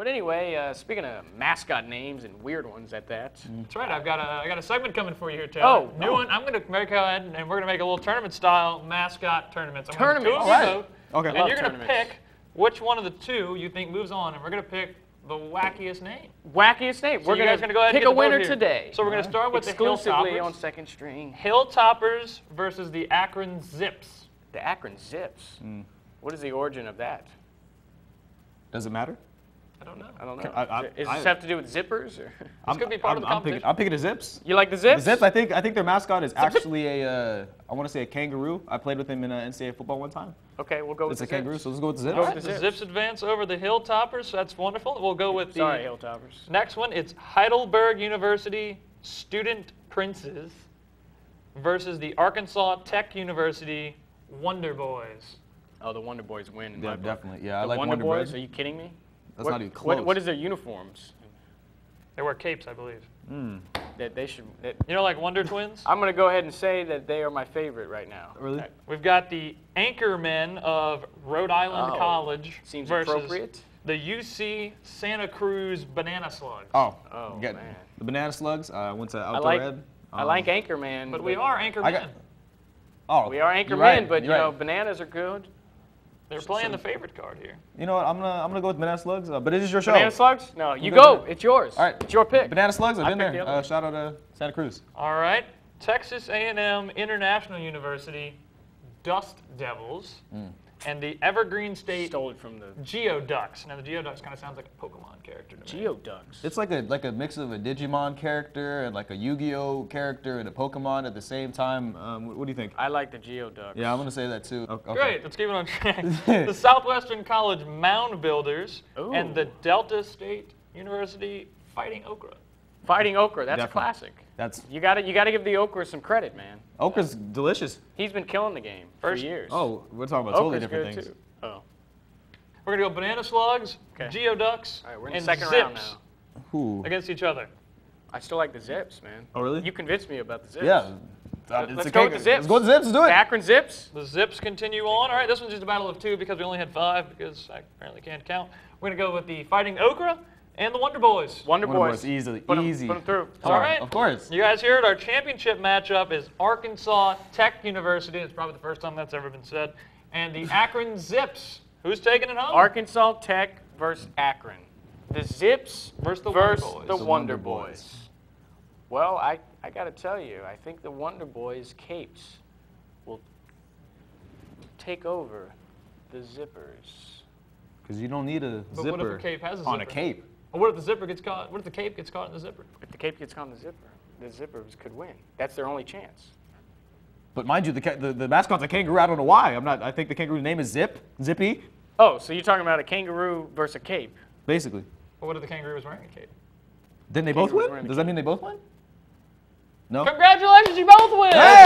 But anyway, uh, speaking of mascot names and weird ones at that, That's right. I've got a I got a segment coming for you here, Taylor. Oh, new oh. one. I'm gonna make ahead and we're gonna make a little tournament style mascot tournaments. I'm gonna have Tournaments. two of All you right. vote, Okay. And Love you're gonna pick which one of the two you think moves on, and we're gonna pick the wackiest name. wackiest name. So we're gonna, go ahead and pick get a winner today. So we're gonna start with exclusively the on second string. Hilltoppers versus the Akron Zips. The Akron Zips. Hmm. What is the origin of that? Does it matter? I don't know. I don't know. I- I- Does this I- have to do with zippers? Or? I'm, could be part of I'm, the I'm picking, competition. I'm picking the Zips. You like the zips? The zips? Zips, I think I think their mascot is actually a uh, I want to say a kangaroo. I played with him in uh, NCAA football one time. Okay, we'll go with the zipper. It's the a kangaroo, zips. so let's go with the Zips. Go with the the Zips. Zips advance over the Hilltoppers. That's wonderful. We'll go with the Sorry, Hilltoppers. next one. It's Heidelberg University Student Princes versus the Arkansas Tech University Wonder Boys. Oh, the Wonder Boys win. In Yeah, my book. definitely. Yeah, I the like Wonder, Wonder Boys. Bread. Are you kidding me? That's what, not even what- what is their uniforms? They wear capes, I believe. That they should. That, You know, like Wonder Twins? I'm gonna go ahead and say that they are my favorite right now. Really? We've got the Anchormen of Rhode Island Oh, College seems versus appropriate. the UC Santa Cruz Banana Slugs. Oh, Oh, man. the banana slugs. Uh, I went to I outdoor like. ed. I Um, like Anchorman. But we are Anchormen. got- Oh, We are you're Anchormen, right, but you you're know right. bananas are good. They're playing the favorite card here. You know what? I'm gonna I'm gonna go with banana slugs. Uh, but it is your show. Banana slugs? No, you go go. It's yours. All right. It's your pick. Banana slugs. I've I been there. the Uh, shout out to Santa Cruz. All right. Texas A&M International University Dust Devils Mm. And the Evergreen State Stole it from the Geoducks. Now the Geoducks kind of sounds like a Pokemon character to me. Geoducks. It's like a like a mix of a Digimon character and like a Yu-Gi-Oh character and a Pokemon at the same time. Um, what, what do you think? I like the Geoducks. Yeah, I'm gonna say that too. Okay. Great, let's keep it on track. the Southwestern College Mound Builders Ooh. and the Delta State University Fighting Okra. Fighting Okra. That's a classic. That's You got to You got to give the Okra some credit, man. Okra's delicious. He's been killing the game First- for years. Oh, we're talking about totally different things. too. Oh. We're gonna go banana slugs, Okay. Geoducks, All right, we're in the and second zips round now. Ooh. against each other. I still like the Zips, man. Oh, really? You convinced me about the Zips. Yeah. Uh, it's Let's a go with the Zips. Let's go with the Zips. Let's do The it. Akron Zips. The zips continue on. All right, this one's just a battle of two because we only had five because I apparently can't count. We're gonna go with the Fighting Okra and the Wonder Boys. Wonder, Wonder Boys. Boys, easily, Put 'em- easy. Put them through. All right. Of course. You guys heard our championship matchup is Arkansas Tech University. It's probably the first time that's ever been said. And the Akron Zips. Who's taking it home? Arkansas Tech versus Akron. The Zips Versus the Wonder Boys. the The Wonder Wonder Boys. Boys. Well, I, I got to tell you, I think the Wonder Boys capes will take over the Zippers. Because you don't need a But zipper what if a cape has a on a cape. Or what if the zipper gets caught? What if the cape gets caught in the zipper? If the cape gets caught in the zipper, the Zippers could win. That's their only chance. But mind you, the, ca- the the mascot's a kangaroo. I don't know why. I'm not. I think the kangaroo's name is Zip, Zippy, Oh, so you're talking about a kangaroo versus a cape? basically. Or what if the kangaroo was wearing a cape? Didn't they both win? Does that mean they both win? No. Congratulations, you both win! Hey, wow.